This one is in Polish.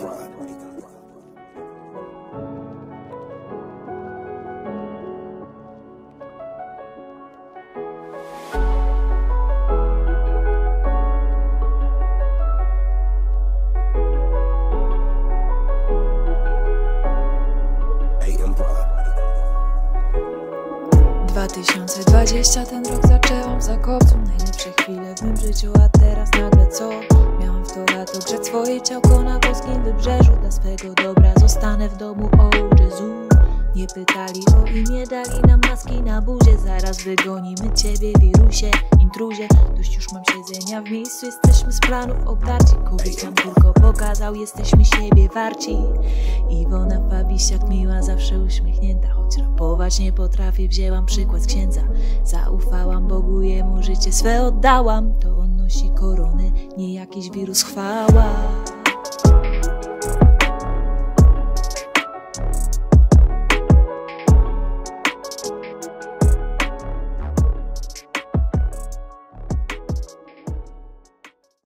Pride. 2020 ten rok zaczęłam w Zakopcu Najlepsze chwile w mym życiu, a teraz nagle co? Swoje ciałko na włoskim wybrzeżu Dla swego dobra zostanę w domu, o Jezu. Nie pytali o imię, dali nam maski na buzie. Zaraz wygonimy ciebie, wirusie, intruzie. Dość już mam siedzenia w miejscu, jesteśmy z planów obdarci. Covid nam tylko pokazał, jesteśmy siebie warci. Iwona Fabisiak miła, zawsze uśmiechnięta. Choć rapować nie potrafię, wzięłam przykład z księdza. Zaufałam Bogu, jemu życie swe oddałam. To nosi koronę, nie jakiś wirus chwała